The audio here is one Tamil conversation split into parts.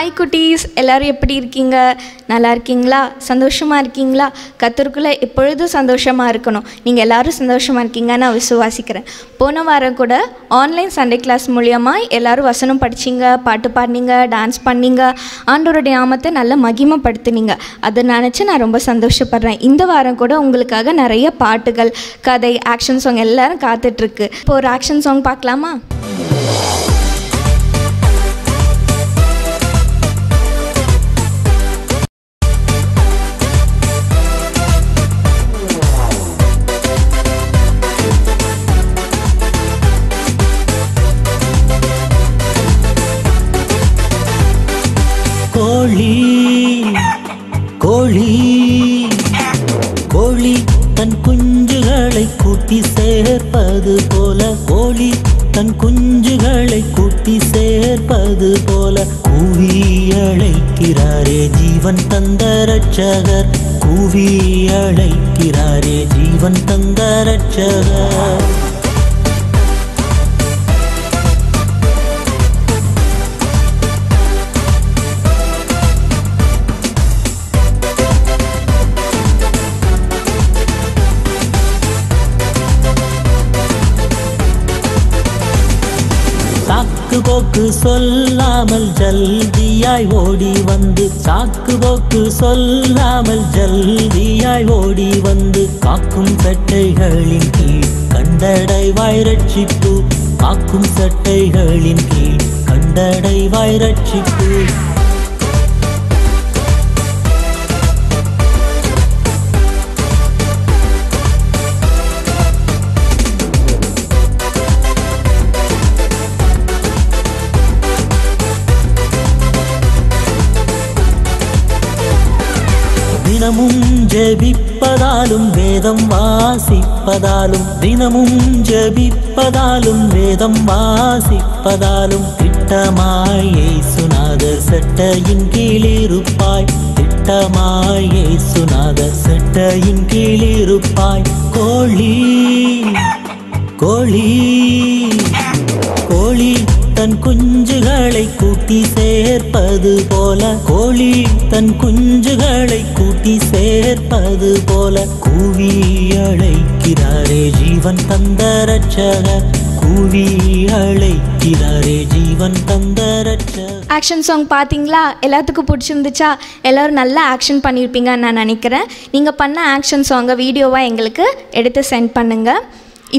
ஹாய் குட்டீஸ். எல்லோரும் எப்படி இருக்கீங்க? நல்லா இருக்கீங்களா? சந்தோஷமாக இருக்கீங்களா? கத்தருக்குள்ளே எப்பொழுதும் சந்தோஷமாக இருக்கணும். நீங்கள் எல்லாரும் சந்தோஷமாக இருக்கீங்க நான் விசுவாசிக்கிறேன். போன வாரம் கூட ஆன்லைன் சண்டே கிளாஸ் மூலியமாக எல்லோரும் வசனம் படிச்சீங்க பாட்டு பாடினீங்க டான்ஸ் பண்ணீங்க. ஆண்டோருடைய நாமத்தை நல்லா மகிமைப்படுத்துனீங்க. அதை நினச்சி நான் ரொம்ப சந்தோஷப்படுறேன். இந்த வாரம் கூட உங்களுக்காக நிறைய பாட்டுகள் கதை ஆக்ஷன் சாங் எல்லோரும் காத்துட்ருக்கு இப்போ ஒரு ஆக்ஷன் சாங் பார்க்கலாமா? போக்கு சொல்லாமல் ஜல்தியாய் ஓடி வந்து சாக்கு போக்கு சொல்லாமல் ஜல்தியாய் ஓடி வந்து காக்கும் சட்டைகளின் கீழ் கண்டடைவாய் ரட்சிப்பு காக்கும் சட்டைகளின் கீழ் கண்டடைவாய் ரட்சிப்பு. தினமும் ஜெபிப்பதாலும் வேதம் வாசிப்பதாலும் தினமும் ஜெபிப்பதாலும் வேதம் வாசிப்பதாலும் திட்டமாயே சுனாதர் சட்டையின் கீழிருப்பாய் திட்டமாயே சுனாதர் சட்டையின் கீழிருப்பாய் கோழி கோழி சேர்ப்பது போல கோழி தன் குஞ்சுகளை கூட்டி சேர்ப்பது போல கூவி அழைக்கிறாரே ஜீவன் தந்த ரட்சகர் கூவி அழைக்கிறாரே ஜீவன் தந்த ரட்சகர் ஆக்ஷன் சாங் பார்த்தீங்களா எல்லாத்துக்கும் பிடிச்சிருந்துச்சா? எல்லோரும் நல்லா ஆக்ஷன் பண்ணியிருப்பீங்கன்னு நான் நினைக்கிறேன். நீங்கள் பண்ண ஆக்ஷன் சாங்கை வீடியோவாக எங்களுக்கு எடுத்து சென்ட் பண்ணுங்கள்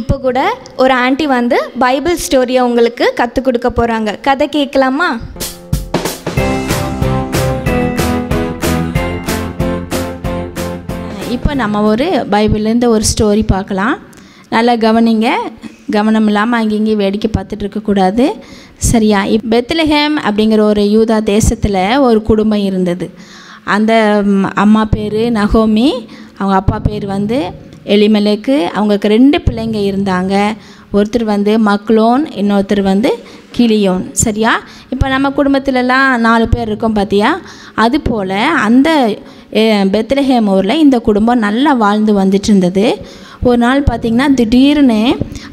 இப்போ கூட ஒரு ஆண்டி வந்து பைபிள் ஸ்டோரியை உங்களுக்கு கற்றுக் கொடுக்க போகிறாங்க கதை கேட்கலாமா? இப்போ நம்ம ஒரு பைபிள்லேருந்து ஒரு ஸ்டோரி பார்க்கலாம். நல்லா கவனிங்க. கவனம் இல்லாமல் அங்கேயும் வேடிக்கை பார்த்துட்டு இருக்கக்கூடாது சரியா? இப் பெத்லஹேம் அப்படிங்கிற ஒரு யூதா தேசத்தில் ஒரு குடும்பம் இருந்தது. அந்த அம்மா பேர் நகோமி. அவங்க அப்பா பேர் வந்து எலிமலைக்கு. அவங்களுக்கு ரெண்டு பிள்ளைங்க இருந்தாங்க. ஒருத்தர் வந்து மக்லோன் இன்னொருத்தர் வந்து கிளியோன் சரியா? இப்போ நம்ம குடும்பத்திலலாம் நாலு பேர் இருக்கோம் பார்த்தியா அதுபோல் அந்த பெத்லஹேம் ஊரில் இந்த குடும்பம் நல்லா வாழ்ந்து வந்துட்டு இருந்தது ஒரு நாள் பார்த்திங்கன்னா திடீர்னு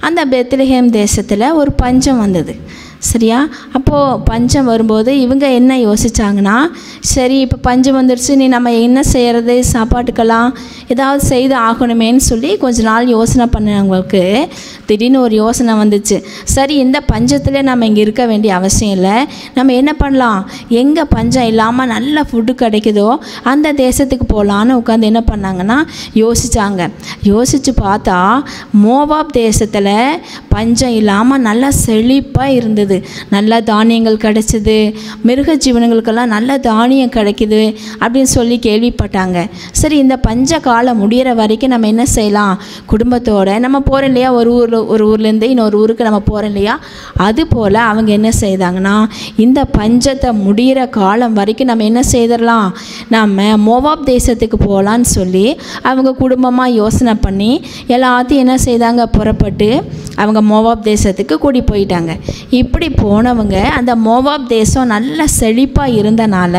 அந்த பெத்லஹேம் தேசத்தில் ஒரு பஞ்சம் வந்தது. சரியா? அப்போது பஞ்சம் வரும்போது இவங்க என்ன யோசிச்சாங்கன்னா சரி இப்போ பஞ்சம் வந்துடுச்சு நீ நம்ம என்ன செய்கிறது சாப்பாட்டுக்கெல்லாம் ஏதாவது செய்து ஆகணுமேன்னு சொல்லி கொஞ்ச நாள் யோசனை பண்ணவங்களுக்கு திடீர்னு ஒரு யோசனை வந்துச்சு. சரி இந்த பஞ்சத்தில் நம்ம இங்கே இருக்க வேண்டிய அவசியம் இல்லை. நம்ம என்ன பண்ணலாம்? எங்கே பஞ்சம் இல்லாமல் நல்ல ஃபுட்டு கிடைக்குதோ அந்த தேசத்துக்கு போகலான்னு உட்காந்து என்ன பண்ணாங்கன்னா யோசிச்சாங்க. யோசித்து பார்த்தா மோவாப் தேசத்தில் பஞ்சம் இல்லாமல் நல்லா செழிப்பாக இருந்தது. நல்ல தானியங்கள் கிடைச்சிது. மிருக ஜீவனங்களுக்கெல்லாம் நல்ல தானியம் கிடைக்குது அப்படின்னு சொல்லி கேள்விப்பட்டாங்க. சரி இந்த பஞ்ச காலம் முடிகிற வரைக்கும் நம்ம என்ன செய்யலாம்? குடும்பத்தோடு நம்ம போகிறோம் இல்லையா? ஒரு ஊரில் ஒரு ஊர்லேருந்து இன்னொரு ஊருக்கு நம்ம போகிறோம் இல்லையா? அது போல் அவங்க என்ன செய்தாங்கன்னா இந்த பஞ்சத்தை முடிகிற காலம் வரைக்கும் நம்ம என்ன செய்திடலாம்? நம்ம மோவாப் தேசத்துக்கு போகலான்னு சொல்லி அவங்க குடும்பமாக யோசனை பண்ணி எல்லாத்தையும் என்ன செய்தாங்க? புறப்பட்டு அவங்க மோவாப் தேசத்துக்கு கூடி போயிட்டாங்க. இப்போ இப்படி போனவங்க அந்த மோவாப் தேசம் நல்ல செழிப்பாக இருந்தனால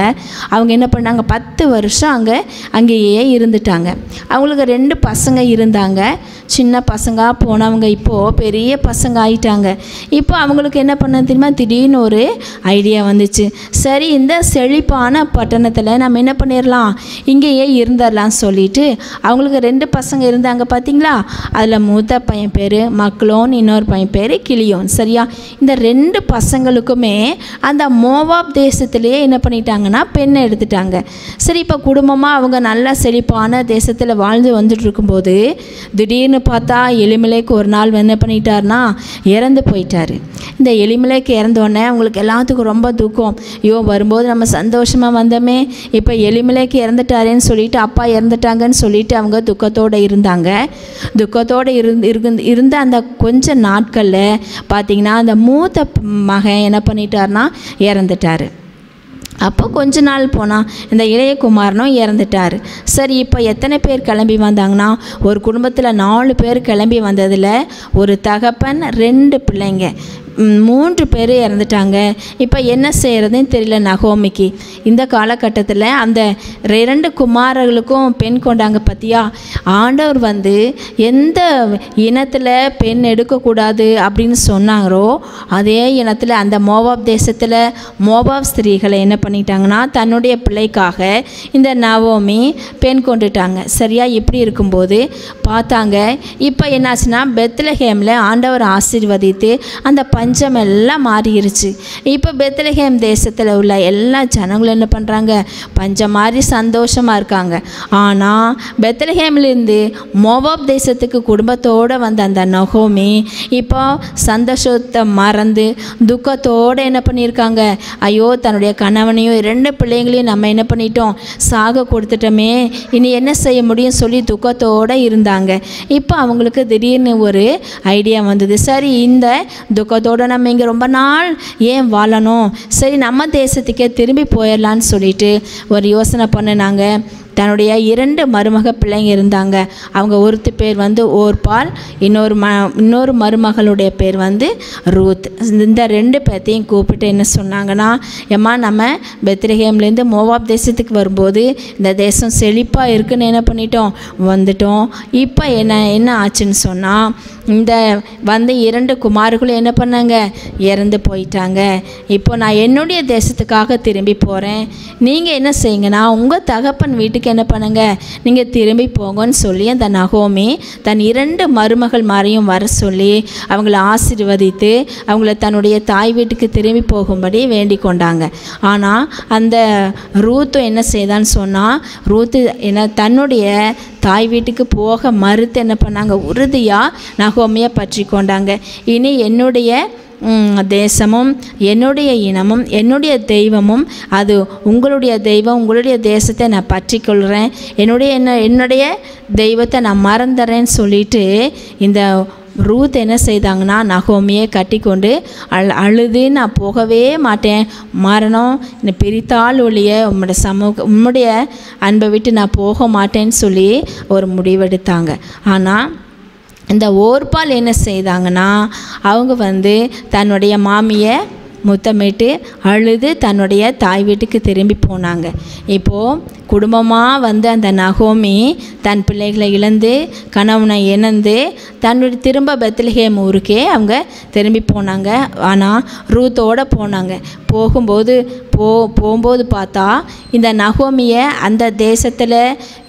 அவங்க என்ன பண்ணாங்க? பத்து வருஷம் அங்கே அங்கேயே இருந்துட்டாங்க. அவங்களுக்கு ரெண்டு பசங்க இருந்தாங்க. சின்ன பசங்க போனவங்க இப்போது பெரிய பசங்க ஆயிட்டாங்க. இப்போ அவங்களுக்கு என்ன பண்ண தெரியுமா? திடீர்னு ஒரு ஐடியா வந்துச்சு. சரி இந்த செழிப்பான பட்டணத்தில் நம்ம என்ன பண்ணிடலாம் இங்கேயே இருந்துடலாம் சொல்லிட்டு அவங்களுக்கு ரெண்டு பசங்க இருந்தாங்க பார்த்தீங்களா அதில் மூத்த பையன் பேர் மக்களோன் இன்னொரு பையன் பேர் கிளியோன். சரியா? இந்த ரெண்டு ரெண்டு பசங்களுக்குமே அந்த மோவாப் தேசத்திலேயே என்ன பண்ணிட்டாங்கன்னா பெண்ணை எடுத்துட்டாங்க. சரி இப்போ குடும்பமாக அவங்க நல்லா செழிப்பான தேசத்தில் வாழ்ந்து வந்துட்டு இருக்கும்போது திடீர்னு பார்த்தா எலிமலைக்கு ஒரு நாள் என்ன பண்ணிட்டாருன்னா இறந்து போயிட்டார். இந்த எலிமலைக்கு இறந்தோடனே அவங்களுக்கு எல்லாத்துக்கும் ரொம்ப துக்கம். ஐயோ வரும்போது நம்ம சந்தோஷமாக வந்தோமே இப்போ எலிமலைக்கு இறந்துட்டாரேன்னு சொல்லிட்டு அப்பா இறந்துட்டாங்கன்னு சொல்லிட்டு அவங்க துக்கத்தோடு இருந்தாங்க. துக்கத்தோடு இருந்து இருந்து இருந்த அந்த கொஞ்ச நாட்களில் பார்த்தீங்கன்னா அந்த மூத்த மகன் என்ன பண்ணிட்டாருன்னா இறந்துட்டார். அப்போ கொஞ்ச நாள் போனால் இந்த இளைய குமாரனும் இறந்துட்டார். சரி இப்போ எத்தனை பேர் கிளம்பி வந்தாங்கன்னா ஒரு குடும்பத்தில் நாலு பேர் கிளம்பி வந்ததில் ஒரு தகப்பன் ரெண்டு பிள்ளைங்க. மூன்று பேர் இறந்துட்டாங்க. இப்போ என்ன செய்கிறதுன்னு தெரியல நகோமிக்கு. இந்த காலகட்டத்தில் அந்த இரண்டு குமாரர்களுக்கும் பெண் கொண்டாங்க பார்த்தியா ஆண்டவர் வந்து எந்த இனத்தில் பெண் எடுக்கக்கூடாது அப்படின்னு சொன்னாரோ அதே இனத்தில் அந்த மோவாப் தேசத்தில் மோபாப் ஸ்திரீகளை என்ன பண்ணிட்டாங்கன்னா தன்னுடைய பிள்ளைக்காக இந்த நவோமி பெண் கொண்டுட்டாங்க. சரியா? இப்படி இருக்கும்போது பார்த்தாங்க. இப்போ என்னாச்சுன்னா பெத்லஹேமில் ஆண்டவர் ஆசீர்வதித்து அந்த பஞ்ச எல்லாம் மாறிடுச்சு இப்போ பெத்லஹேம் தேசத்தில் உள்ள எல்லா ஜனங்களும் என்ன பண்ணுறாங்க பஞ்சம் மாதிரி சந்தோஷமாக இருக்காங்க. ஆனால் பெத்லஹேம்லேருந்து மொவாப் தேசத்துக்கு குடும்பத்தோடு வந்த அந்த நகோமி இப்போ சந்தோஷத்தை மறந்து துக்கத்தோடு என்ன பண்ணியிருக்காங்க? ஐயோ தன்னுடைய கணவனையும் இரண்டு பிள்ளைங்களையும் நம்ம என்ன பண்ணிட்டோம்? சாக கொடுத்துட்டோமே. இனி என்ன செய்ய முடியும் சொல்லி துக்கத்தோடு இருந்தாங்க. இப்போ அவங்களுக்கு திடீர்னு ஒரு ஐடியா வந்தது. சரி இந்த துக்கத்தோடு நம்ம இங்கே ரொம்ப நாள் ஏன் வாழணும்? சரி நம்ம தேசத்துக்கே திரும்பி போயிடலான்னு சொல்லிட்டு ஒரு யோசனை பண்ணினாங்க. தன்னுடைய இரண்டு மருமக பிள்ளைங்க இருந்தாங்க. அவங்க ஒருத்து பேர் வந்து ஓர்பால் இன்னொரு ம இன்னொரு மருமகளுடைய பேர் வந்து ரூத். இந்த ரெண்டு பேர்த்தையும் கூப்பிட்டு என்ன சொன்னாங்கன்னா ஏம்மா நம்ம பெத்ரஹேம்லேருந்து மோவாப் தேசத்துக்கு வரும்போது இந்த தேசம் செழிப்பாக இருக்குன்னு என்ன பண்ணிட்டோம்? வந்துட்டோம். இப்போ என்ன என்ன ஆச்சுன்னு சொன்னால் இந்த வந்த இரண்டு குமார்களும் என்ன பண்ணாங்க? இறந்து போயிட்டாங்க. இப்போ நான் என்னுடைய தேசத்துக்காக திரும்பி போகிறேன் நீங்கள் என்ன செய்யுங்கன்னா உங்கள் தகப்பன் வீட்டுக்கு என்ன பண்ணுங்க? நீங்கள் திரும்பி போங்கன்னு சொல்லி அந்த நகோமி தன் இரண்டு மருமகள் மாரையும் வர சொல்லி அவங்கள ஆசீர்வதித்து அவங்கள தன்னுடைய தாய் வீட்டுக்கு திரும்பி போகும்படி வேண்டிக் கொண்டாங்க. ஆனால் அந்த ரூத்து என்ன செய்தான்னு சொன்னால் ரூத்து என்ன தன்னுடைய தாய் வீட்டுக்கு போக மறுத்து என்ன பண்ணாங்க? உறுதியாக நகோமையை பற்றி கொண்டாங்க. இனி என்னுடைய தேசமும் என்னுடைய இனமும் என்னுடைய தெய்வமும் அது உங்களுடைய தெய்வம் உங்களுடைய தேசத்தை நான் பற்றி கொள்கிறேன் என்னுடைய என்ன என்னுடைய தெய்வத்தை நான் மறந்துடுறேன்னு சொல்லிட்டு இந்த ரூத் என்ன செய்தாங்கன்னா நகோமியை கட்டிக்கொண்டு அழு அழுது நான் போகவே மாட்டேன். மரணம் என்னை பிரித்தால் ஒழிய உம்முடைய சமூக உம்முடைய அன்பை விட்டு நான் போக மாட்டேன்னு சொல்லி ஒரு முடிவெடுத்தாங்க. ஆனால் இந்த ஓர்பால் என்ன செய்தாங்கன்னா அவங்க வந்து தன்னுடைய மாமியை முத்தமிட்டு அழுது தன்னுடைய தாய் வீட்டுக்கு திரும்பி போனாங்க. இப்போது குடும்பமாக வந்து அந்த நகோமி தன் பிள்ளைகளை இழந்து கணவனை இணந்து தன்னுடைய திரும்ப பெத்லஹேம் ஊருக்கே அவங்க திரும்பி போனாங்க. ஆனால் ரூத்தோடு போனாங்க. போகும்போது போ போகும்போது பார்த்தா இந்த நகோமியை அந்த தேசத்தில்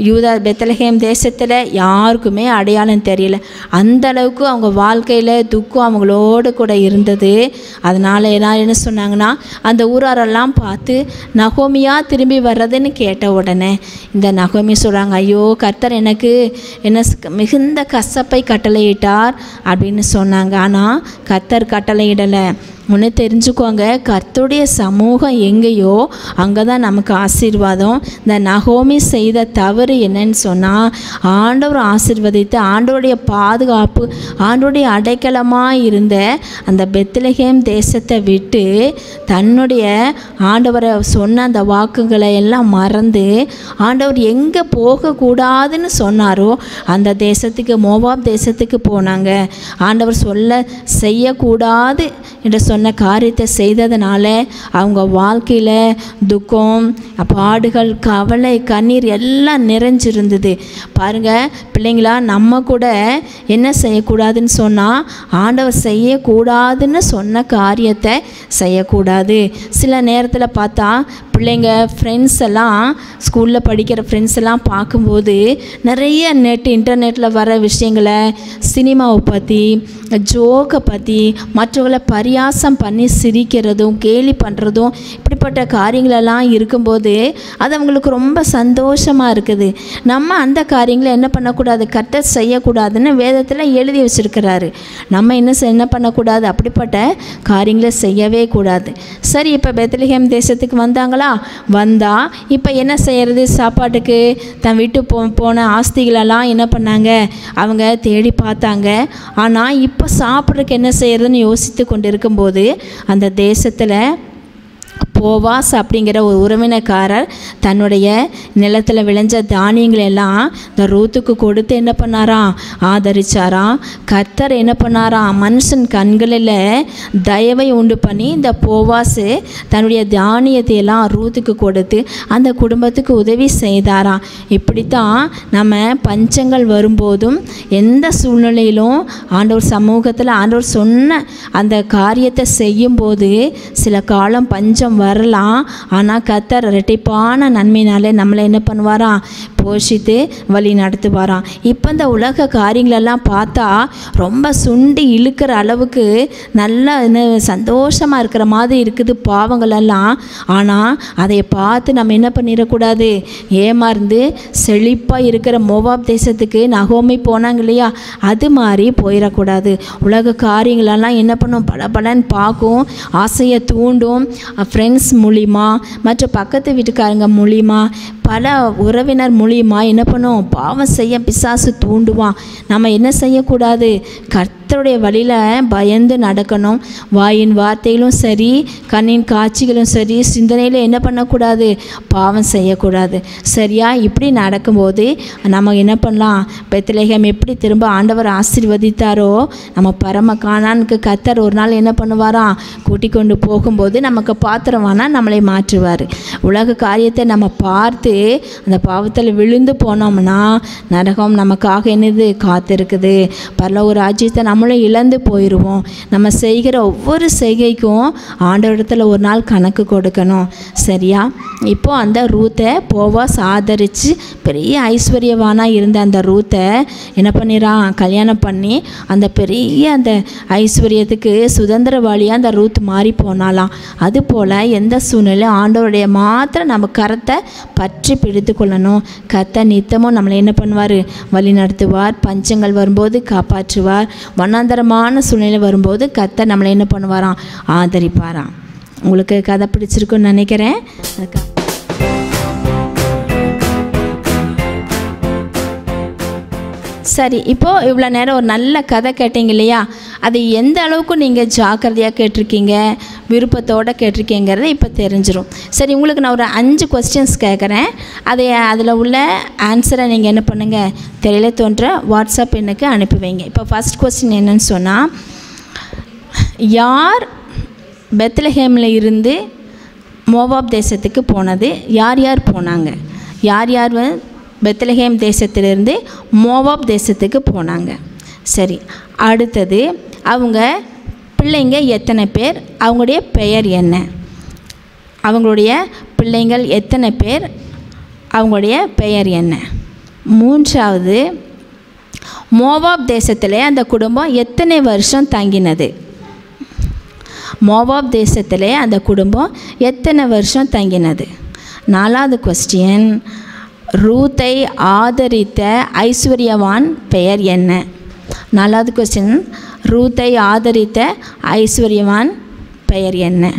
யூதா பெத்லஹேம் தேசத்தில் யாருக்குமே அடையாளம் தெரியல. அந்த அளவுக்கு அவங்க வாழ்க்கையில் துக்கம் அவங்களோடு கூட இருந்தது. அதனால் என்ன என்ன சொன்னாங்கன்னா அந்த ஊராரெல்லாம் பார்த்து நகோமியா திரும்பி வர்றதுன்னு கேட்ட உடனே இந்த நகோமி சொல்கிறாங்க ஐயோ கர்த்தர் எனக்கு என்ன மிகுந்த கசப்பை கட்டளையிட்டார் அப்படின்னு சொன்னாங்க. ஆனால் கர்த்தர் கட்டளையிடலை. முன்னே தெரிஞ்சுக்கோங்க கர்த்துடைய சமூகம் எங்கேயோ அங்கே தான் நமக்கு ஆசீர்வாதம். இந்த நகோமி செய்த தவறு என்னன்னு சொன்னால் ஆண்டவர் ஆசீர்வதித்து ஆண்டவருடைய பாதுகாப்பு ஆண்டவருடைய அடைக்கலமாக இருந்த அந்த பெத்லஹேம் தேசத்தை விட்டு தன்னுடைய ஆண்டவரை சொன்ன அந்த வாக்குகளை எல்லாம் மறந்து ஆண்டவர் எங்கே போகக்கூடாதுன்னு சொன்னாரோ அந்த தேசத்துக்கு மோவாப் தேசத்துக்கு போனாங்க. ஆண்டவர் சொல்ல செய்யக்கூடாது என்று சொன்ன காரியத்தை செய்ததுனால அவங்க வாழ்க்கையில் துக்கம் பாடுகள் கவலை கண்ணீர் எல்லாம் நிறைஞ்சிருந்தது. பாருங்கள் பிள்ளைங்களா நம்ம கூட என்ன செய்யக்கூடாதுன்னு சொன்னால் ஆண்டவர் செய்யக்கூடாதுன்னு சொன்ன காரியத்தை செய்யக்கூடாது. சில நேரத்தில் பார்த்தா பிள்ளைங்க ஃப்ரெண்ட்ஸ் எல்லாம் ஸ்கூலில் படிக்கிற ஃப்ரெண்ட்ஸ் எல்லாம் பார்க்கும்போது நிறைய நெட் இன்டர்நெட்டில் வர விஷயங்களை சினிமாவை பற்றி ஜோக்கை பற்றி மற்றவங்களை பரியாசம் பண்ணி சிரிக்கிறதும் கேலி பண்ணுறதும் இப்படிப்பட்ட காரியங்களெல்லாம் இருக்கும்போது அது அவங்களுக்கு ரொம்ப சந்தோஷமாக இருக்குது. நம்ம அந்த காரியங்களை என்ன பண்ணக்கூடாது? கரெக்டாக செய்யக்கூடாதுன்னு வேதத்தில் எழுதி வச்சுருக்கிறாரு. நம்ம என்ன செய்- என்ன பண்ணக்கூடாது? அப்படிப்பட்ட காரியங்களை செய்யவே கூடாது. சரி இப்போ பெத்லஹேம் தேசத்துக்கு வந்தாங்களா? வந்தா இப்போ என்ன செய்கிறது சாப்பாட்டுக்கு தன் வீட்டு போ போன ஆஸ்திகளெல்லாம் என்ன பண்ணாங்க? அவங்க தேடி பார்த்தாங்க. ஆனால் இப்போ சாப்பிட்றதுக்கு என்ன செய்கிறதுன்னு யோசித்து கொண்டு இருக்கும்போது அந்த தேசத்தில் போவாஸ் அப்படிங்கிற ஒரு உறவினக்காரர் தன்னுடைய நிலத்தில் விளைஞ்ச தானியங்களை எல்லாம் இந்த ரூத்துக்கு கொடுத்து என்ன பண்ணாராம்? ஆதரிச்சாராம். கத்தர் என்ன பண்ணாராம்? மனுஷன் கண்களில் தயவை உண்டு பண்ணி இந்த போவாஸு தன்னுடைய தானியத்தை எல்லாம் ரூத்துக்கு கொடுத்து அந்த குடும்பத்துக்கு உதவி செய்தாராம். இப்படித்தான் நம்ம பஞ்சங்கள் வரும்போதும் எந்த சூழ்நிலையிலும் ஆண்டவர் சமூகத்தில் ஆண்டவர் சொன்ன அந்த காரியத்தை செய்யும்போது சில காலம் பஞ்சம் வரலாம். ஆனால் கத்தர் இரட்டிப்பான நன்மையினாலே நம்மளை என்ன பண்ணுவாராம் போஷித்து வழி நடத்துவாராம் இப்போ இந்த உலக காரியங்களெல்லாம் பார்த்தா ரொம்ப சுண்டி இழுக்கிற அளவுக்கு நல்லா என்ன சந்தோஷமாக இருக்கிற மாதிரி இருக்குது பாவங்களெல்லாம். ஆனால் அதை பார்த்து நம்ம என்ன பண்ணிடக்கூடாது? ஏமாந்து செழிப்பாக இருக்கிற மோவாப் தேசத்துக்கு நகோமி போனாங்க இல்லையா? அது மாதிரி போயிடக்கூடாது. உலக காரியங்களெல்லாம் என்ன பண்ணும்? பல பலன் பார்க்கும். ஆசையை தூண்டும். ஃப்ரெண்ட்ஸ் மூலிமா மற்ற பக்கத்து வீட்டுக்காரங்க மூலிமா பல உறவினர் மூலியமா என்ன பண்ணுவோம் பாவம் செய்ய பிசாசு தூண்டுவான். நம்ம என்ன செய்யக்கூடாது? கத்தருடைய வழியில் பயந்து நடக்கணும். வாயின் வார்த்தைகளும் சரி கண்ணின் காட்சிகளும் சரி சிந்தனையில் என்ன பண்ணக்கூடாது? பாவம் செய்யக்கூடாது. சரியா? இப்படி நடக்கும்போது நம்ம என்ன பண்ணலாம்? பெத்திலேகம் எப்படி திரும்ப ஆண்டவர் ஆசீர்வதித்தாரோ நம்ம பரம காணானுக்கு கத்தர் ஒரு நாள் என்ன பண்ணுவாராம் கூட்டி கொண்டு போகும்போது நமக்கு பாத்திரமானா நம்மளை மாற்றுவார். உலக காரியத்தை நம்ம பார்த்து அந்த பாவத்தில் விழுந்து போனோம்னா நரகம் நமக்காக என்னது? காத்திருக்குது. பரலோக ராஜ்யத்தை நம்மளும் இழந்து போயிடுவோம் நம்ம செய்கிற ஒவ்வொரு செய்கைக்கும் ஆண்டவரிடத்தில் ஒரு நாள் கணக்கு கொடுக்கணும். சரியா? இப்போ அந்த ரூத்தை போவாஸ் ஆதரித்து பெரிய ஐஸ்வர்யவானாக இருந்த அந்த ரூத்தை என்ன பண்ணிடுறான் கல்யாணம் பண்ணி அந்த பெரிய அந்த ஐஸ்வர்யத்துக்கு சுதந்திரவாளியாக அந்த ரூத் மாறி போனாலாம் அதுபோல் எந்த சூழ்நிலையும் ஆண்டவருடைய மாத்திரம் நம்ம கரத்தை பற்றி பிடித்து கொள்ளணும். கத்தை நித்தமும் நம்மளை என்ன பண்ணுவார்? வழி நடத்துவார் பஞ்சங்கள் வரும்போது காப்பாற்றுவார் வண்ணாந்தரமான சூழ்நிலை வரும்போது கத்தை நம்மளை என்ன பண்ணுவாராம்? ஆதரிப்பாராம். உங்களுக்கு கதை பிடிச்சிருக்குன்னு நினைக்கிறேன். அதுக்கா சரி இப்போது இவ்வளோ நேரம் ஒரு நல்ல கதை கேட்டீங்க இல்லையா? அது எந்த அளவுக்கு நீங்கள் ஜாக்கிரதையாக கேட்டிருக்கீங்க விருப்பத்தோடு கேட்டிருக்கீங்கிறத இப்போ தெரிஞ்சிடும் சரி உங்களுக்கு நான் ஒரு அஞ்சு கொஸ்டின்ஸ் கேட்குறேன் அதை அதில் உள்ள ஆன்சரை நீங்கள் என்ன பண்ணுங்கள் தெரியல தோன்ற வாட்ஸ்அப் எனக்கு அனுப்பி வைங்க. இப்போ ஃபஸ்ட் கொஸ்டின் என்னன்னு சொன்னால் யார் பெத்லஹேமில் இருந்து மோவாப் தேசத்துக்கு போனது? யார் யார் போனாங்க? யார் யார் பெத்லஹேம் தேசத்திலிருந்து மோவாப் தேசத்துக்கு போனாங்க. சரி அடுத்தது அவங்க பிள்ளைங்க எத்தனை பேர்? அவங்களுடைய பெயர் என்ன? அவங்களுடைய பிள்ளைங்கள் எத்தனை பேர்? அவங்களுடைய பெயர் என்ன? மூன்றாவது மோவாப் தேசத்தில் அந்த குடும்பம் எத்தனை வருஷம் தங்கினது? மோவாப் தேசத்தில் அந்த குடும்பம் எத்தனை வருஷம் தங்கினது? நாலாவது கொஸ்டின் ரூத்தை ஆதரித்த ஐஸ்வர்யவான் பெயர் என்ன? நாலாவது கொஸ்டின் ரூத்தை ஆதரித்த ஐஸ்வர்யவான் பெயர் என்ன?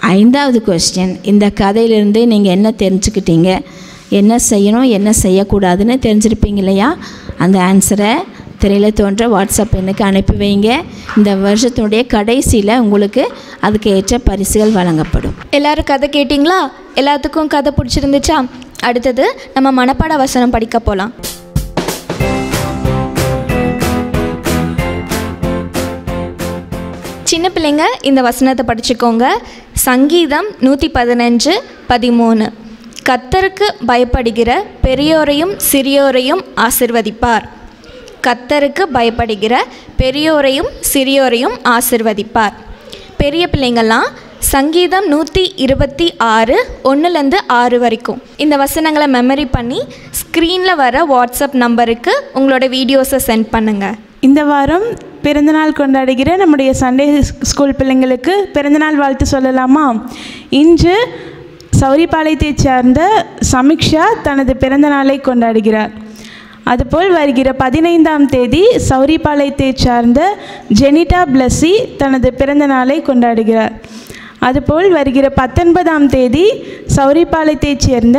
ஐந்தாவது கொஸ்டின் இந்த கதையிலிருந்து நீங்கள் என்ன தெரிஞ்சுக்கிட்டீங்க? என்ன செய்யணும் என்ன செய்யக்கூடாதுன்னு தெரிஞ்சிருப்பீங்க இல்லையா? அந்த ஆன்சரை திரையில் தோன்ற வாட்ஸ்அப் எண்ணுக்கு அனுப்பி வைங்க. இந்த வருஷத்தினுடைய கடைசியில் உங்களுக்கு அதுக்கு ஏற்ற பரிசுகள் வழங்கப்படும். எல்லாரும் கதை கேட்டிங்களா? எல்லாத்துக்கும் கதை பிடிச்சிருந்துச்சா? அடுத்தது நம்ம மனப்பாட வசனம் படிக்க போகலாம் சின்ன பிள்ளைங்க இந்த வசனத்தை படிச்சுக்கோங்க. சங்கீதம் நூற்றி பதினஞ்சு பதிமூணு. கத்தருக்கு பயப்படுகிற பெரியோரையும் சிறியோரையும் ஆசிர்வதிப்பார். கத்தருக்கு பயப்படுகிற பெரியோரையும் சிறியோரையும் ஆசிர்வதிப்பார். பெரிய பிள்ளைங்கள்லாம் சங்கீதம் நூற்றி இருபத்தி ஆறு ஒன்றுலேருந்து ஆறு வரைக்கும். இந்த வசனங்களை மெமரி பண்ணி ஸ்க்ரீனில் வர வாட்ஸ்அப் நம்பருக்கு உங்களோட வீடியோஸை சென்ட் பண்ணுங்கள் இந்த வாரம் பிறந்தநாள் கொண்டாடுகிற நம்முடைய சண்டே ஸ்கூல் பிள்ளைங்களுக்கு பிறந்தநாள் வாழ்த்து சொல்லலாமா? இன்று சௌரிபாளையத்தைச் சார்ந்த சமிக்ஷா தனது பிறந்தநாளை கொண்டாடுகிறார். அதுபோல் வருகிற பதினைந்தாம் தேதி சௌரிபாளையத்தைச் சார்ந்த ஜெனிட்டா பிளஸ்ஸி தனது பிறந்தநாளை கொண்டாடுகிறார். அதுபோல் வருகிற பத்தொன்பதாம் தேதி சௌரிபாளையத்தைச் சேர்ந்த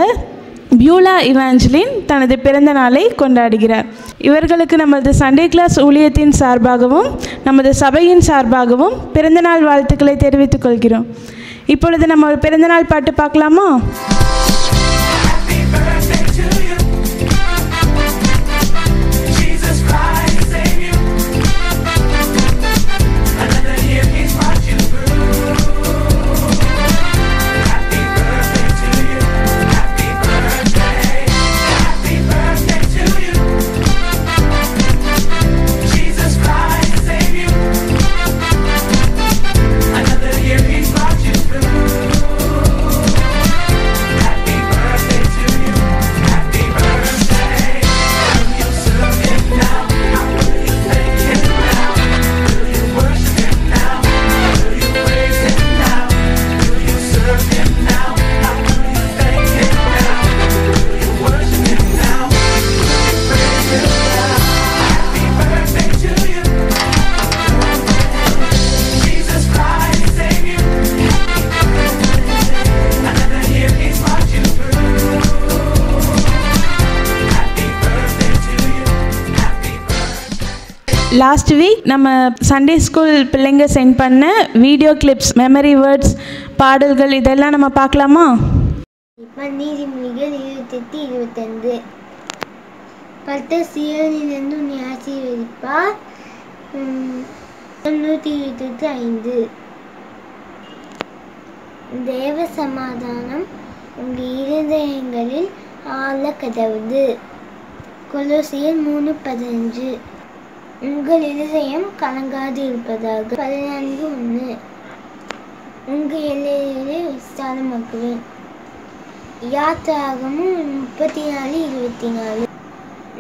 பியூலா இவாஞ்சலின் தனது பிறந்த நாளை கொண்டாடுகிறார். இவர்களுக்கு நமது சண்டே கிளாஸ் ஊழியத்தின் சார்பாகவும் நமது சபையின் சார்பாகவும் பிறந்தநாள் வாழ்த்துக்களை தெரிவித்துக் கொள்கிறோம். இப்பொழுது நம்ம ஒரு பிறந்தநாள் பாட்டு பார்க்கலாமா? லாஸ்ட் வீக் நம்ம சண்டே ஸ்கூல் பிள்ளைங்க சென்ட் பண்ண வீடியோ கிளிப்ஸ் மெமரி வேர்ட்ஸ் பாடல்கள் இதெல்லாம் நம்ம பார்க்கலாமா? இப்போ நீதிமொழிகள் இருபத்தெட்டு இருபத்தைந்து. பட்ட சியோனிலிருந்து நீ ஆசீர்வதிப்பார். தொண்ணூற்றி நூற்றி இருபத்தெட்டு ஐந்து. தேவ சமாதானம் உங்கள் இருதயங்களில் ஆழ கதவுது. கொலோசியல் மூணு பதினஞ்சு. உங்கள் இதயம் கலங்காது இருப்பதாக பதினான்கு ஒன்று. உங்கள் எல்லையிலே விஸ்தாரமாக்குவேன் யாத்திராகமும் முப்பத்தி நாலு இருபத்தி நாலு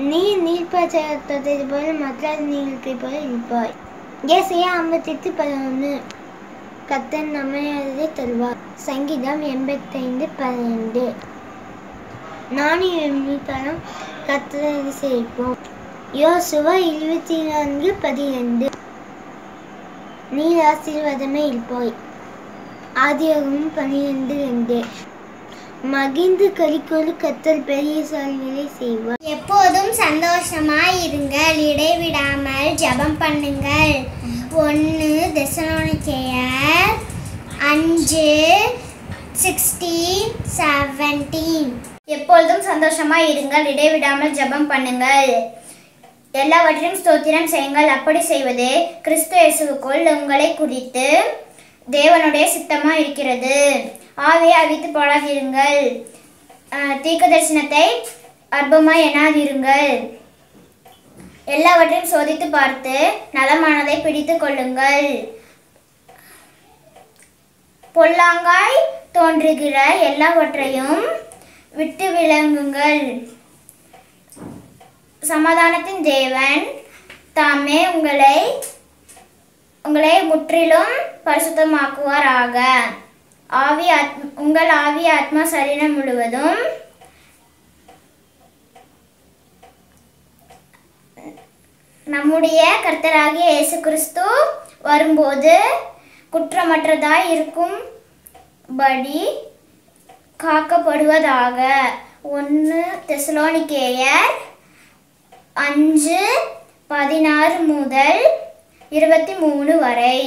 நீர் நீர்ப்பாய்ச்சதை போல மற்ற நீருக்கு போல இருப்பாய். ஏசையா ஐம்பத்தெட்டு பதினொன்று. கத்தன் நம்மையாததை தருவார். சங்கீதம் எண்பத்தைந்து பன்னெண்டு நானும் என் மீட்பரம் கத்தரை சேர்ப்போம் யோசுவா இருபத்தி நான்கு பதினைந்து நீர் ஆசீர்வாதமே இருப்பாய். ஆதியாகமும் பன்னிரெண்டு ரெண்டு. மகிழ்ந்து கலிக்கொழு கத்தல் பெரிய சால்களை செய்வார். எப்போதும் சந்தோஷமாய் இருங்கள். இடைவிடாமல் ஜெபம் பண்ணுங்கள். ஒன்று தெசலோனிக்கேயர் அஞ்சு சிக்ஸ்டீன் செவன்டீன். எப்பொழுதும் சந்தோஷமாய் இருங்கள். இடைவிடாமல் ஜெபம் பண்ணுங்கள். எல்லாவற்றையும் ஸ்தோத்திரம் செய்யுங்கள். அப்படி செய்வதே கிறிஸ்து இயேசுவுக்குள் உங்களை குறித்து தேவனுடைய சித்தமாக இருக்கிறது. ஆவியை அவித்து போடாதிருங்கள் தீர்க்க தரிசனத்தை அற்பமாய் எண்ணாதிருங்கள். எல்லாவற்றையும் சோதித்து பார்த்து நலமானதை பிடித்து கொள்ளுங்கள். பொல்லாங்காய் தோன்றுகிற எல்லாவற்றையும் விட்டு விளங்குங்கள். சமாதானத்தின் தேவன் தாமே உங்களை உங்களை முற்றிலும் பரிசுத்தமாக்குவாராக. ஆவி ஆத் உங்கள் ஆவி ஆத்மா சரீரம் முழுவதும் நம்முடைய கர்த்தராகிய இயேசு கிறிஸ்து வரும்போது குற்றமற்றதாய் இருக்கும்படி காக்கப்படுவதாக. ஒன்று தெசலோனிக்கேயர் அஞ்சு பதினாறு முதல் இருபத்தி மூணு வரை.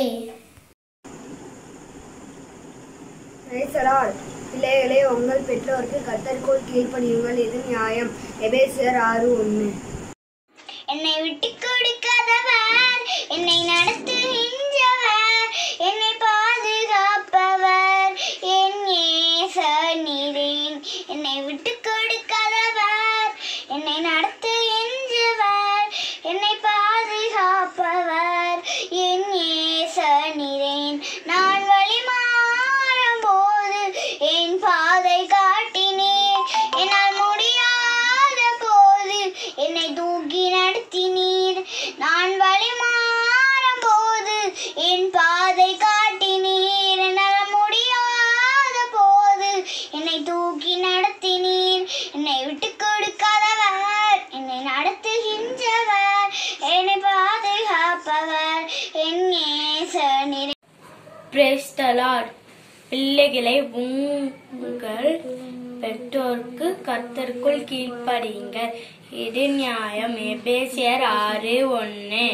பிள்ளைகளே உங்கள் பெற்றோருக்கு கத்தர்கோள் கீழ்ப்படியுங்கள். இது நியாயம். எபேசியர் ஆறு ஒன்று என்னை விட்டு கொடுக்காதவர். என்னை நடத்துகின்றவர் பிள்ளைகளை உங்கள் பெற்றோருக்கு கர்த்தருக்குள் கீழ்ப்படியுங்கள். இது நியாயம். எபேசியர் ஆறு ஒன்று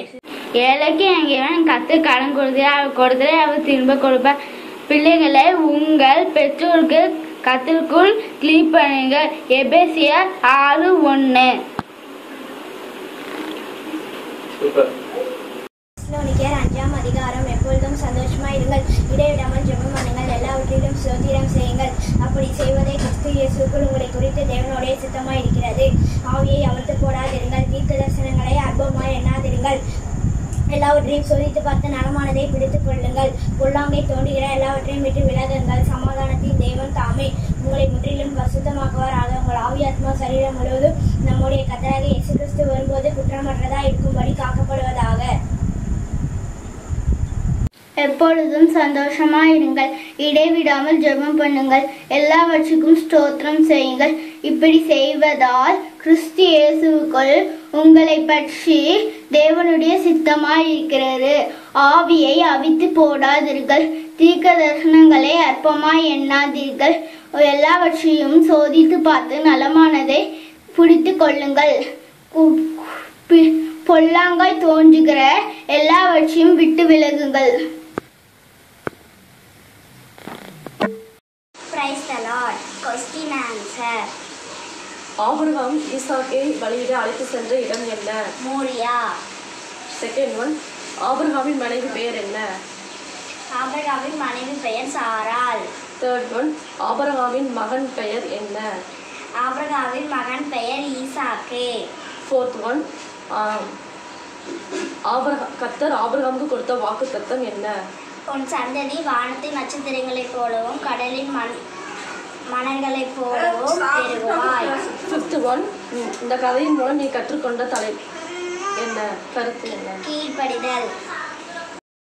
ஏழைக்கு எங்கேயும் கத்து கடன் கொடுத்து அவர் கொடுத்ததை அவர் திரும்ப கொடுப்பார் பிள்ளைகளை உங்கள் பெற்றோருக்கு கத்திற்குள் கிளீப் பண்ணுங்க எபேசியர் ஆறு ஒன்று தெசலோனிக்கேயர் அஞ்சாம் அதிகாரம். எப்பொழுதும் சந்தோஷமாய் இருங்கள் இடைவிடாமல் ஜெபம் பண்ணுங்கள் எல்லாவற்றிலும் சுதந்திரம் செய்யுங்கள். அப்படி செய்வதே கிறிஸ்து இயேசுக்குள் உங்களை குறித்து தேவனுடைய சித்தமாய் இருக்கிறது ஆவியை அமர்த்து போடாதிருங்கள். தீர்க்க தரிசனங்களை அற்பமாய் எண்ணாதிருங்கள். எல்லாவற்றையும் சோதித்து பார்த்து நலமானதை பிடித்துக் கொள்ளுங்கள். பொல்லாங்கை தோண்டுகிற எல்லாவற்றையும் விட்டு விலகுங்கள். சமாதானத்தின் தெய்வம் தாமே. உங்களை முற்றிலும் பசுத்தமாக்குவாராக உங்கள் ஆவி ஆத்மா சரீரம் முழுவதும் நம்முடைய கத்தராக இயேசு கிறிஸ்து வரும்போது குற்றமற்றதா இருக்கும்படி காக்கப்படுவதாக. எப்பொழுதும் சந்தோஷமாயிருங்கள். இடைவிடாமல் ஜெபம் பண்ணுங்கள். எல்லாவற்றுக்கும் ஸ்தோத்திரம் செய்யுங்கள். இப்படி செய்வதால் கிறிஸ்து இயேசுவுக்குள் உங்களை பற்றி தேவனுடைய சித்தமாய் இருக்கிறது ஆவியை அவித்து போடாதீர்கள் தீர்க்க தரிசனங்களை அற்பமாய் எண்ணாதீர்கள். எல்லாவற்றையும் சோதித்து பார்த்து நலமானதை பிடித்து கொள்ளுங்கள். கு- பி- பொல்லாங்காய் தோன்றுகிற எல்லாவற்றையும் விட்டு விலகுங்கள். The Lord question answer Abraham ஈசாக்கை பலியிட அழைத்து சென்ற இடம் என்ன? மோரியா. செகண்ட் ஒன் ஆபிரகாமின் மனைவி பெயர் என்ன? ஆபிரகாமின் மனைவி பெயர் சாராள். தேர்ட் ஒன் ஆபிரகாமின் மகன் பெயர் என்ன? ஆபிரகாமின் மகன் பெயர் ஈசாக்கு. ஃபோர்த் ஒன் ஆபிரகா கத்தர் ஆபிரகாமுக்கு கொடுத்த வாக்கு தத்தம் என்ன? உன் சந்ததி வானத்தின் நட்சத்திரங்களைப் போலவும் கடலின் மண் மணல்களைப் போலவும் பெருகுவாய் ஃபிஃப்த் ஒன் இந்த கதையின் மூலம் நீ கற்றுக்கொண்ட தலை என்ன கருத்து என்ன? கீழ்ப்படிதல்.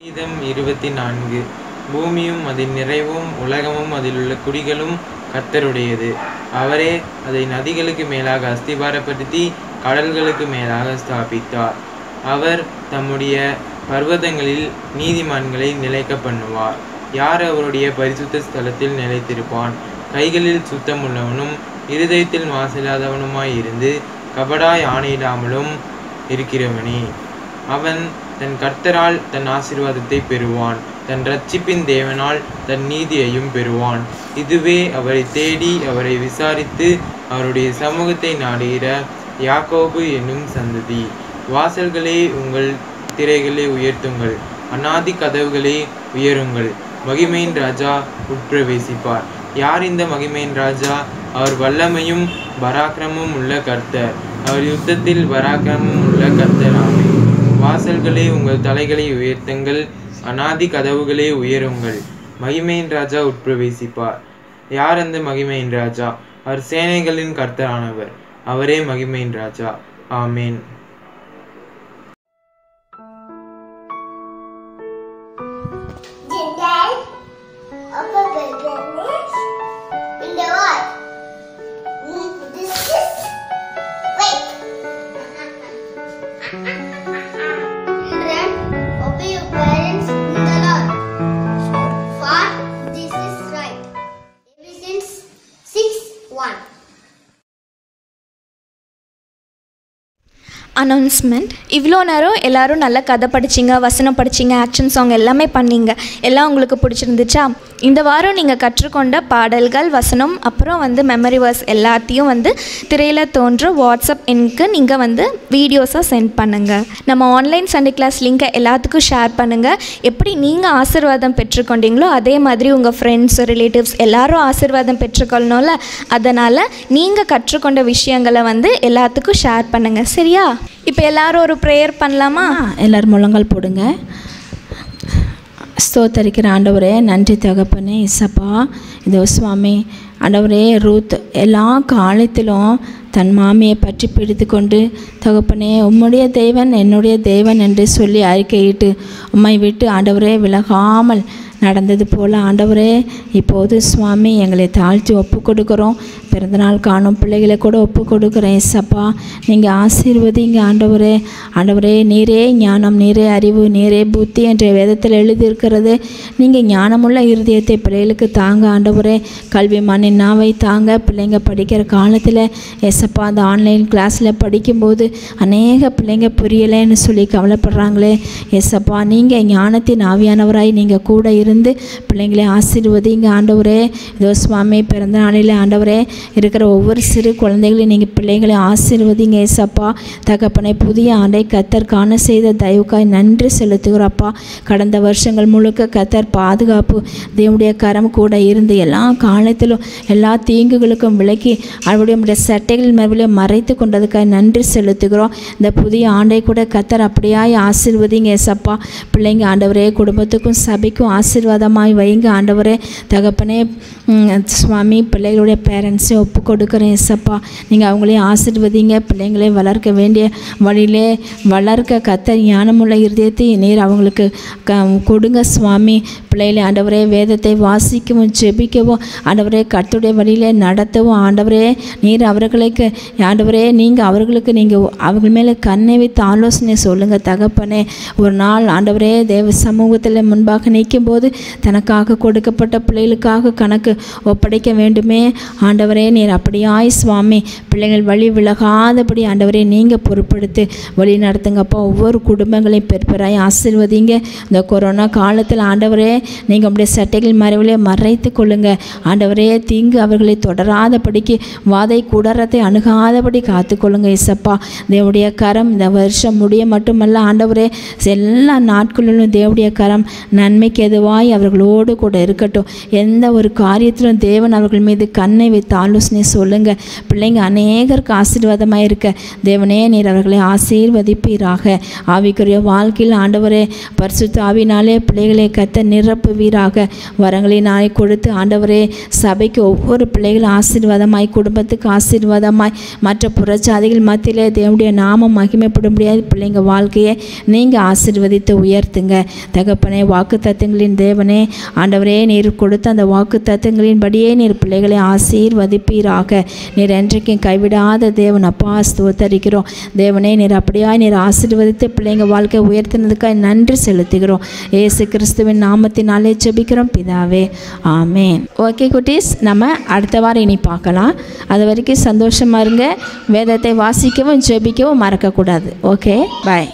கீதம் இருபத்தி நான்கு. பூமியும் அதன் நிறைவும் உலகமும் அதிலுள்ள குடிகளும் கர்த்தருடையது. அவரே அதை நதிகளுக்கு மேலாக அஸ்திபாரப்படுத்தி கடல்களுக்கு மேலாக ஸ்தாபித்தார். அவர் தம்முடைய பர்வதங்களில் நீதிமான்களை நிலைக்க பண்ணுவார். யார் அவருடைய பரிசுத்த ஸ்தலத்தில் நிலைத்திருப்பான்? கைகளில் சுத்தமுள்ளவனும் இருதயத்தில் மாசில்லாதவனுமாய் இருந்து கபடாய் ஆணையிடாமலும் இருக்கிறவனே. அவன் தன் கர்த்தரால் தன் ஆசீர்வாதத்தை பெறுவான். தன் ரட்சிப்பின் தேவனால் தன் நீதியையும் பெறுவான். இதுவே அவரை தேடி அவரை விசாரித்து அவருடைய சமூகத்தை நாடுகிற யாக்கோபு என்னும் சந்ததி. வாசல்களே உங்கள் திரைகளை உயர்த்துங்கள். அநாதி கதவுகளே உயருங்கள். மகிமையின் ராஜா உட்பிரவேசிப்பார். யார் இந்த மகிமையின் ராஜா? அவர் வல்லமையும் பராக்கிரமும் உள்ள கர்த்தர். அவர் யுத்தத்தில் பராக்கிரமும் உள்ள கர்த்தர் ஆமே வாசல்களே உங்கள் தலைகளை உயர்த்துங்கள். அநாதி கதவுகளே உயருங்கள். மகிமையின் ராஜா உட்பிரவேசிப்பார். யார் அந்த மகிமையின் ராஜா? அவர் சேனைகளின் கர்த்தரானவர். அவரே மகிமையின் ராஜா. ஆமேன். அனௌன்ஸ்மெண்ட் இவ்வளோ நேரம் எல்லோரும் நல்ல கதை படிச்சிங்க வசனம் படிச்சிங்க ஆக்ஷன் சாங் எல்லாமே பண்ணீங்க. எல்லாம் உங்களுக்கு பிடிச்சிருந்துச்சா? இந்த வாரம் நீங்கள் கற்றுக்கொண்ட பாடல்கள் வசனம் அப்புறம் வந்து மெமரி வர்ஸ் எல்லாத்தையும் வந்து திரையில் தோன்ற வாட்ஸ்அப் எண்ணுக்கு நீங்கள் வந்து வீடியோஸாக சென்ட் பண்ணுங்கள் நம்ம ஆன்லைன் சண்டே கிளாஸ் லிங்கை எல்லாத்துக்கும் ஷேர் பண்ணுங்கள் எப்படி நீங்கள் ஆசீர்வாதம் பெற்றுக்கொண்டீங்களோ அதே மாதிரி உங்கள் ஃப்ரெண்ட்ஸ் ரிலேட்டிவ்ஸ் எல்லாரும் ஆசிர்வாதம் பெற்றுக்கொள்ளணும்ல? அதனால் நீங்கள் கற்றுக்கொண்ட விஷயங்களை வந்து எல்லாத்துக்கும் ஷேர் பண்ணுங்கள் சரியா? இப்போ எல்லாரும் ஒரு ப்ரேயர் பண்ணலாமா? எல்லாரும் முழங்கால் போடுங்க. ஸ்தோத்தரிக்கிற ஆண்டவரே நன்றி தகப்பனே இசப்பா. இதோ சுவாமி ஆண்டவரே ரூத் எல்லா காலத்திலும் தன் மாமியை பற்றி பிடித்து கொண்டு தகப்பனே உம்முடைய தேவன் என்னுடைய தேவன் என்று சொல்லி அறிக்கையிட்டு உம்மை விட்டு ஆண்டவரே விலகாமல் நடந்தது போல் ஆண்டவரே இப்போது சுவாமி எங்களை தாழ்த்தி ஒப்பு கொடுக்குறோம் பிறந்தநாள் காணும் பிள்ளைகளை கூட ஒப்பு கொடுக்குறேன் சப்பா நீங்கள் ஆசீர்வதிங்க ஆண்டவரே. ஆண்டவரே நீரே ஞானம் நீரே அறிவு நீரே புத்தி என்ற வேதத்தில் எழுதியிருக்கிறது. நீங்கள் ஞானமுள்ள இருதயத்தை பிள்ளைகளுக்கு தாங்க ஆண்டவரே. கல்வி மண்ணின் நாவை தாங்க பிள்ளைங்க படிக்கிற காலத்தில் எஸ் ஏசப்பா அந்த ஆன்லைன் கிளாஸில் படிக்கும்போது அநேக பிள்ளைங்க புரியலைன்னு சொல்லி கவலைப்படுறாங்களே. ஏசப்பா நீங்கள் ஞானத்தின் ஆவியானவராய் நீங்கள் கூட இருந்து பிள்ளைங்களை ஆசீர்வதிங்க ஆண்டவரே. இதோ சுவாமி பிறந்த நாளில் ஆண்டவரே இருக்கிற ஒவ்வொரு சிறு குழந்தைகளையும் நீங்கள் பிள்ளைகளை ஆசீர்வதிங்க ஏசப்பா. தகப்பனை புதிய ஆண்டை கத்தர் காண செய்த தயவுக்காய் நன்றி செலுத்துகிறப்பா கடந்த வருஷங்கள் முழுக்க கத்தர் பாதுகாப்பு தேவனுடைய கரம் கூட இருந்து எல்லா காலத்திலும் எல்லா தீங்குகளுக்கும் விலக்கி அவருடைய சட்டைகள் சட்டைகள் மேலே மறைத்து கொண்டதுக்காக நன்றி செலுத்துகிறோம். இந்த புதிய ஆண்டை கூட கத்தர் அப்படியாய் ஆசீர்வதிங்க ஏசப்பா. பிள்ளைங்க ஆண்டவரே குடும்பத்துக்கும் சபைக்கும் ஆசீர்வாதமாய் வைங்க ஆண்டவரே. தகப்பனே சுவாமி பிள்ளைகளுடைய பேரண்ட்ஸையும் ஒப்பு கொடுக்குறேன் ஏசப்பா. நீங்கள் அவங்களையும் ஆசீர்வதிங்க பிள்ளைங்களையும் வளர்க்க வேண்டிய வழியிலே வளர்க்க கத்தர் ஞானமுள்ள இருதயத்தை நீர் அவங்களுக்கு க கொடுங்க சுவாமி. பிள்ளைகளே ஆண்டவரே வேதத்தை வாசிக்கவும் ஜெபிக்கவும் ஆண்டவரே கத்துடைய வழியிலே நடத்தவும் ஆண்டவரே நீர் அவர்களை எனக்கு ஆண்டவரே நீங்கள் அவர்களுக்கு நீங்கள் அவர்கள் மேலே கண்ணை வைத்து ஆலோசனை சொல்லுங்கள் தகப்பனே. ஒரு நாள் ஆண்டவரே தேவ சமூகத்தில் முன்பாக நிற்கும் போது தனக்காக கொடுக்கப்பட்ட பிள்ளைகளுக்காக கணக்கு ஒப்படைக்க வேண்டுமே. ஆண்டவரே நீர் அப்படியாய் சுவாமி பிள்ளைகள் வழி விலகாதபடி ஆண்டவரே நீங்கள் பொறுப்படுத்து வழி நடத்துங்கப்பா. ஒவ்வொரு குடும்பங்களையும் பெருப்பராய் ஆசீர்வதிங்க. இந்த கொரோனா காலத்தில் ஆண்டவரே நீங்கள் உடைய சட்டைகள் மறைவிலே மறைத்து கொள்ளுங்க. ஆண்டவரே தீங்கு அவர்களை தொடராதபடிக்கு வாதை குடரத்தை அணுகாதபடி காத்துக்கொள்ளுங்க இசப்பா. தேவடைய கரம் இந்த வருஷம் முடிய மட்டுமல்ல ஆண்டவரே எல்லா நாட்களிலும் தேவடைய கரம் நன்மைக்கு எதுவாய் அவர்களோடு கூட இருக்கட்டும். எந்த ஒரு காரியத்திலும் தேவன் அவர்கள் மீது கண்ணை வைத்து ஆலோசனை சொல்லுங்கள் பிள்ளைங்க அநேகருக்கு ஆசீர்வாதமாக இருக்க. தேவனே நீர் அவர்களை ஆசீர்வதிப்பீராக. ஆவிக்குரிய வாழ்க்கையில் ஆண்டவரே பரிசுத்த ஆவினாலே பிள்ளைகளை கத்த நிரப்புவீராக. வரங்களினாலே கொடுத்து ஆண்டவரே சபைக்கு ஒவ்வொரு பிள்ளைகளும் ஆசீர்வாதமாய் குடும்பத்துக்கு மூலமாய் மற்ற புறச்சாதிகள் மத்தியிலே தேவனுடைய நாமம் மகிமைப்பட முடியாது பிள்ளைங்க வாழ்க்கையை நீங்கள் ஆசீர்வதித்து உயர்த்துங்க. தகப்பனே வாக்கு தத்துவங்களின் தேவனே ஆண்டவரே நீர் கொடுத்த அந்த வாக்கு தத்துவங்களின்படியே நீர் பிள்ளைகளை ஆசீர்வதிப்பீராக. நீர் என்றைக்கும் கைவிடாத தேவன் அப்பா ஸ்தோத்தரிக்கிறோம். தேவனே நீர் அப்படியா நீர் ஆசீர்வதித்து பிள்ளைங்க வாழ்க்கை உயர்த்தினதுக்காக நன்றி செலுத்துகிறோம். ஏசு கிறிஸ்துவின் நாமத்தினாலே ஜெபிக்கிறோம். பிதாவே ஆமே ஓகே குட்டீஸ் நம்ம அடுத்த வாரம் இனி பார்க்கலாம். அது வரைக்கும் சந்தோஷம் சந்தோஷமாக இருங்க வேதத்தை வாசிக்கவும் ஜெபிக்கவும் மறக்கக்கூடாது. Okay bye